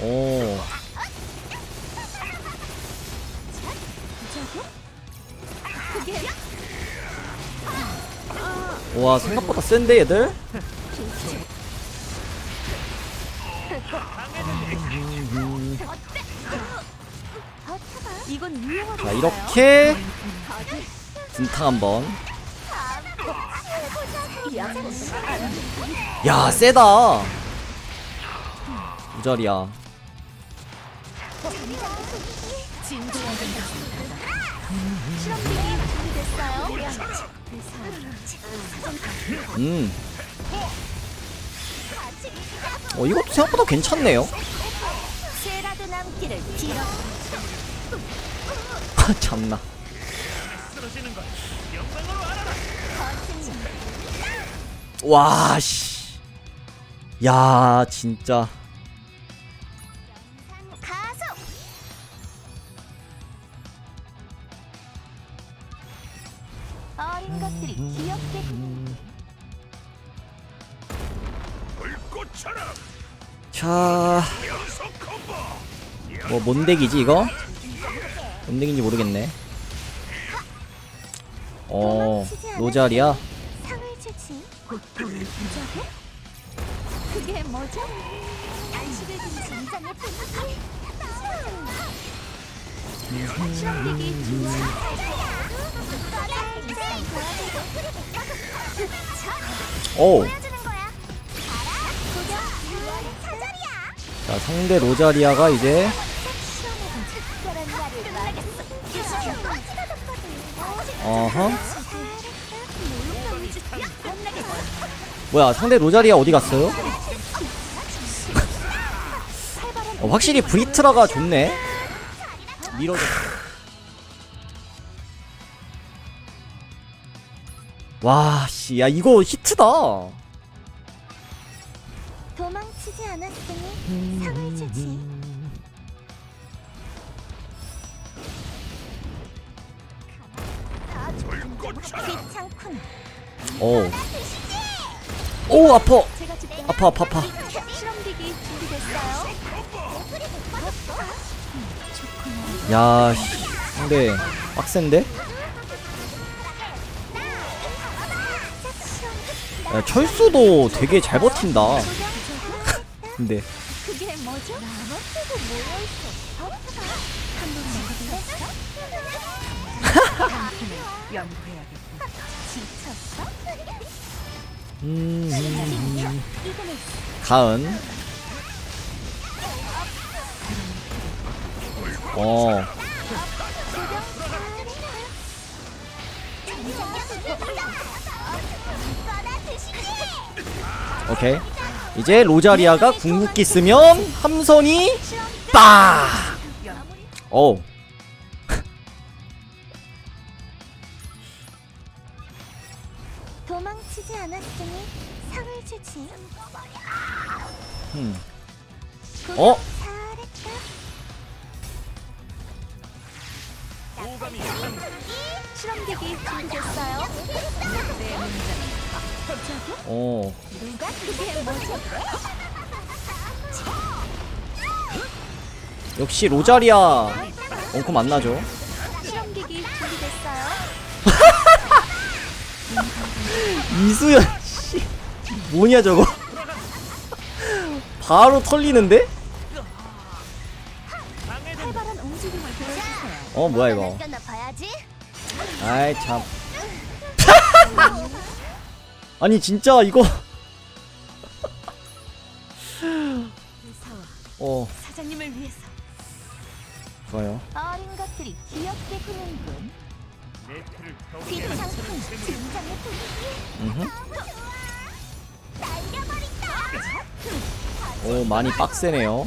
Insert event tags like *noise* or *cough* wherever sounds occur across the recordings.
오. 와 생각보다 센데 얘들? 자 이렇게. 분탕 한번. 야 세다. 우자리야 음. 어 이것도 생각보다 괜찮네요. *laughs* 아 참나. 와 씨. 야 진짜 자, 뭐 뭔덱이지 이거? 뭔덱인지 모르겠네. 어, 로자리야. 그게 뭐죠? 안식을 준비 오, 자 상대 로자리아가 이제 어허. 뭐야 상대 로자리아 어디 갔어요? *laughs* 어, 확실히 브리트라가 좋네. 밀어줘. 와, 씨, 야 이거 히트다. 도망치지 않았으니 상을 주지 귀찮군 오, 오 아파. 아파 아파 아파. 실험기기 준비됐어요? 야, 씨, 상대 빡센데? 야, 철수도 되게 잘 버틴다. 근데 그게 뭐죠? 나무새도 모여있어 한번 먹어볼래? 연구해야겠다 지쳤어? 음, 음, 이거는 가은. 어, 오케이. 이제 로자리아가 궁극기 쓰면 함선이 빠. 오. 도망치지 않았으니 상을 주지 음. 어? 실험기기 준비됐어요? 어. 누가 그게? 역시 로자리아 원콤 만나죠. *laughs* 이수연 씨. 뭐냐 저거? 바로 털리는데? 어 뭐야 이거? 나 봐야지 아이 참. *laughs* 아니 진짜 이거. 어. 사장님을 위해서. 좋아요. 어린 것들이 귀엽게 구는군 진정의 분위기 오 많이 빡세네요.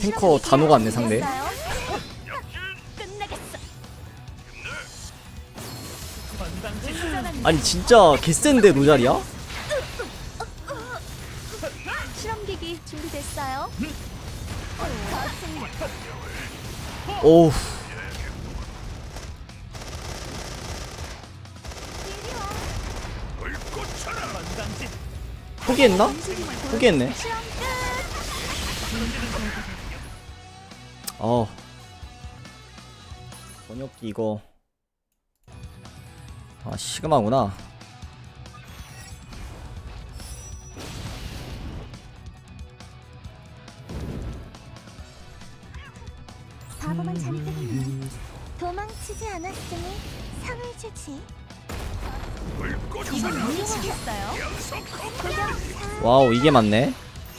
탱커 다 녹았네, 상대. 아니 진짜 개센데 노자리야? 실험기기 준비됐어요? 오우 포기했나? 포기했네 어 번역기 이거 아, 시그마구나. 바보만 잔뜩이네. 도망치지 않았으니 상을 주지. 이건 이용하겠어요. 고정 와우, 이게 맞네.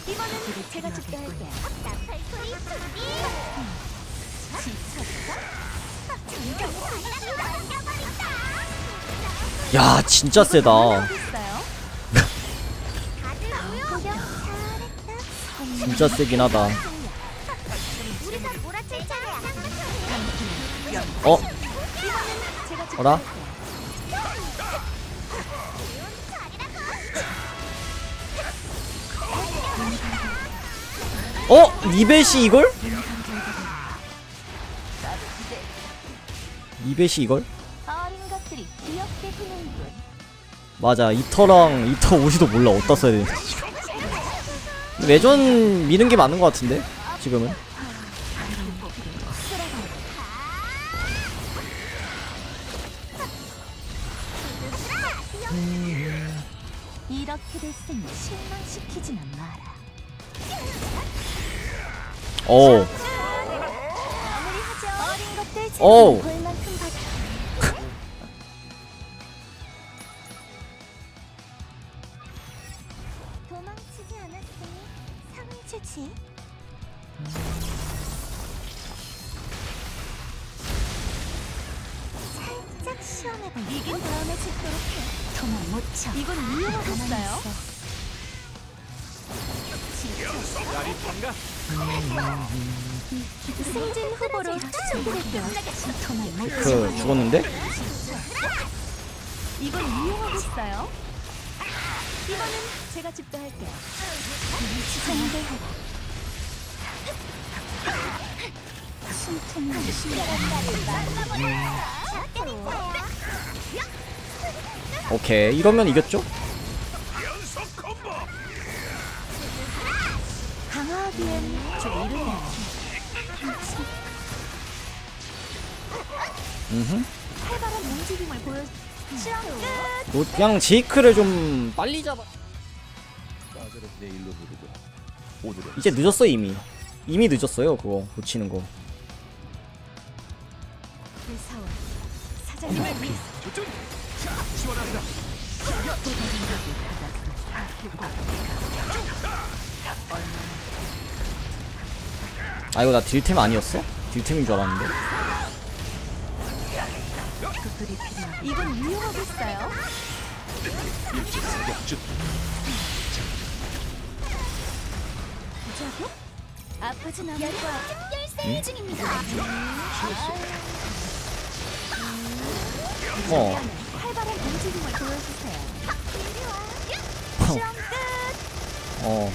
이번엔 제가 집도할게요. 나팔소리 준비. 야, 진짜 세다. 진짜 세긴 하다. 어? 어라? 어? 리벳이 이걸? 리벳이 이걸? 맞아 이터랑 이터 옷이도 몰라. 어디다 써야 되는지. 외전 미는 게 맞는 것 같은데 지금은? 마라. 오 시험해봐. 이긴 다음에 짓도록 해. 도망 못 쳐. 이건 이용하겠어요. 승진 후보로 추천드릴게요. 도망 못 쳐. 그 죽었는데? 이걸 이용하겠어요? 이번엔 제가 집도할게요. 상대하라. 숨통을 오케이 이러면 이겼죠? 음흠. 뭐 그냥 제이크를 좀 빨리 잡아. 이제 늦었어 이미. 이미 늦었어요 그거 고치는 거 아 이거 나 딜템 아니었어? 딜템인 줄 알았는데 이건 이용하겠어요? 부작용? 아프진 않을 거야. 특별 세일 중입니다. 어활 발한 움직임을 보여주세요. 시험 끝. 어.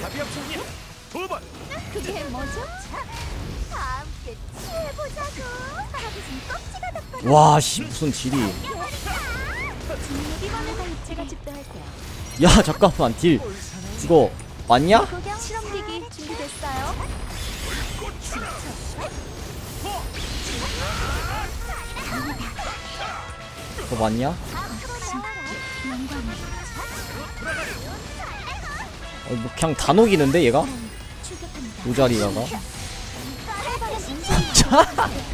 답이 없으니 두번 그게 뭐죠? 다 함께 취해보자고. 하기진 껍지가 덮거든. 와, 씨, 무슨 딜이. 이번에는 제가 집도할게요. 야, 잠깐만, 딜. 이거, 맞냐? 구경 실험기기 준비됐어요? 그거 맞냐? 어, 뭐, 그냥 다 녹이는데, 얘가? 움직임. *laughs* *laughs*